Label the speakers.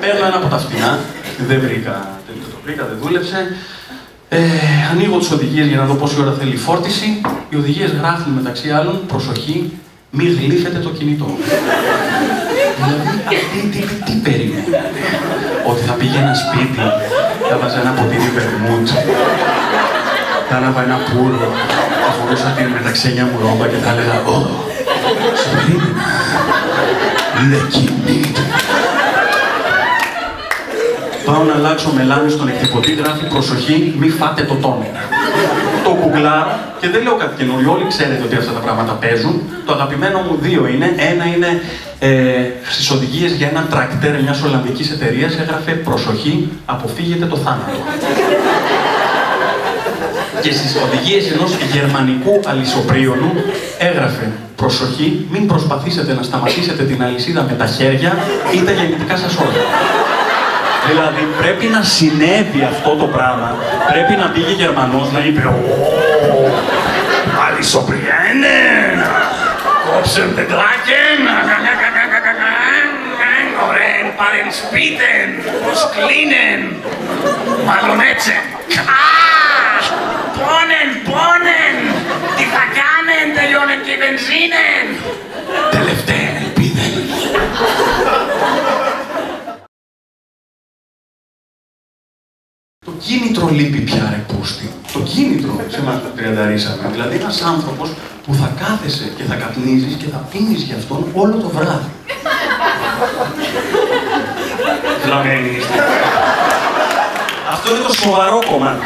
Speaker 1: Παίρνω ένα από τα φτηνά, δεν βρήκα, δεν το βρήκα, δεν δούλεψε. Ε, ανοίγω τις οδηγίες για να δω πόση ώρα θέλει η φόρτιση. Οι οδηγίες γράφουν μεταξύ άλλων προσοχή, μη γλύφετε το κινητό. δηλαδή, αυτή τι, τι, τι περίμενε; Ότι θα πήγε ένα σπίτι, θα βάζε ένα ποτήρι βερμούτ, θα άναβα ένα πουρο, θα φορούσα την μεταξένια μου ρόμπα και θα έλεγα Ω, σε περίμενα. Λεκινίτ. Πάω να αλλάξω μελάνι στον εκτυπωτή, γράφει προσοχή, μη φάτε το τόνερ. Το γκουγκλάρω και δεν λέω κάτι καινούριο. Όλοι ξέρετε ότι αυτά τα πράγματα παίζουν. Το αγαπημένο μου δύο είναι. Ένα είναι ε, στις οδηγίες για ένα τρακτέρ μιας Ολλανδικής εταιρείας έγραφε προσοχή, αποφύγετε το θάνατο. και στις οδηγίες ενός γερμανικού αλυσοπρίωνου έγραφε προσοχή, μην προσπαθήσετε να σταματήσετε την αλυσίδα με τα χέρια ή τα γεννητικά σας όργανα. Δηλαδή πρέπει να συνέβη αυτό το πράγμα. Πρέπει να πήγε Γερμανός να είπε Αλισοπριένεν, κόψεν τετράκεν, ωραίν πάρεν σπίτεν, πως κλείνεν, μάλλον έτσι. Πόνεν, πόνεν, τι θα κάνεν, τελειώνεν και η βενζίνεν. Κίνητρο λείπει πια ρε πούστη. Το κίνητρο σε εμάς που τριανταρίσαμε. Δηλαδή ένας άνθρωπος που θα κάθεσαι και θα καπνίζεις και θα πίνεις για αυτόν όλο το βράδυ. Βλαμμένοι είστε. Αυτό είναι το σοβαρό κομμάτι.